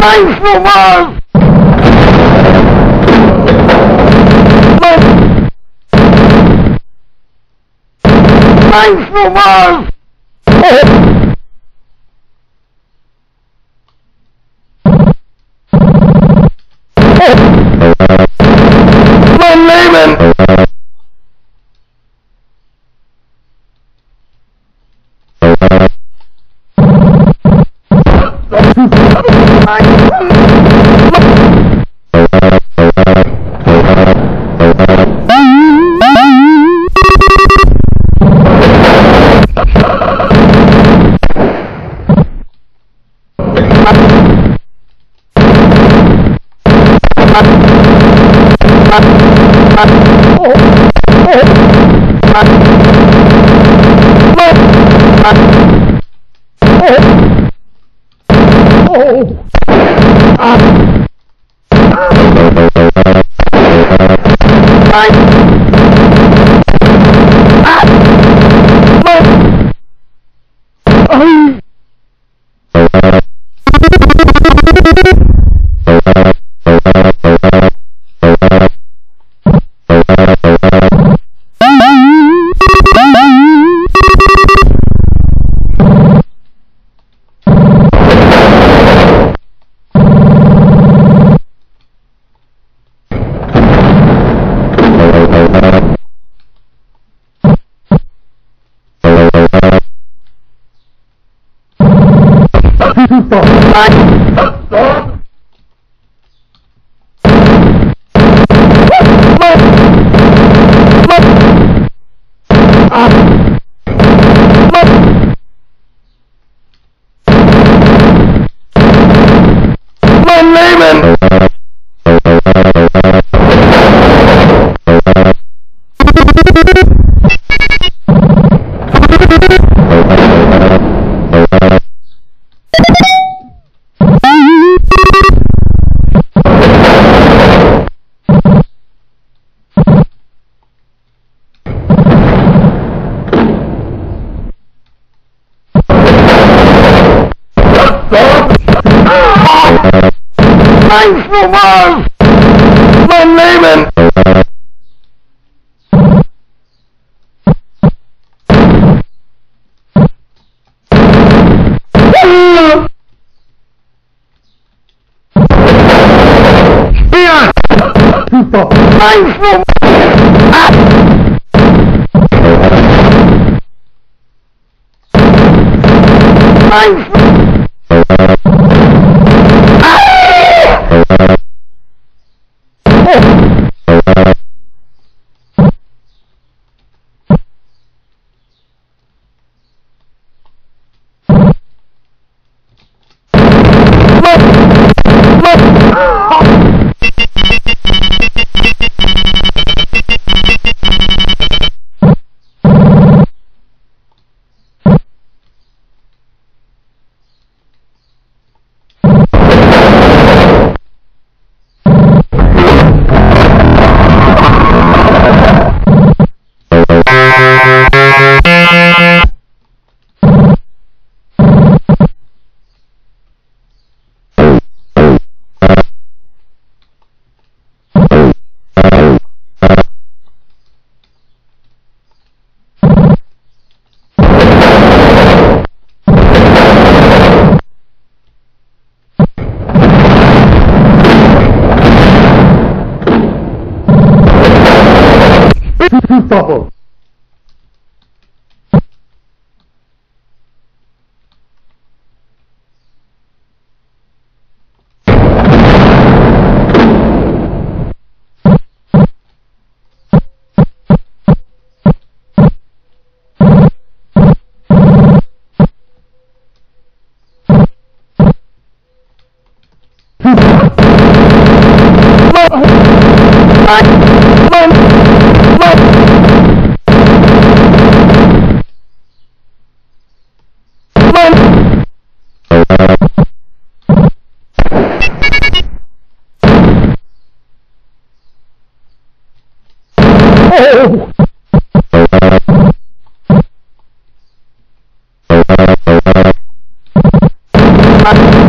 Life from us! Life from us! oh Van Leeuwen! Van Leeuwen! Life from us! Van Leeuwen! Here! Life from Life double. Bye. Stop Oh!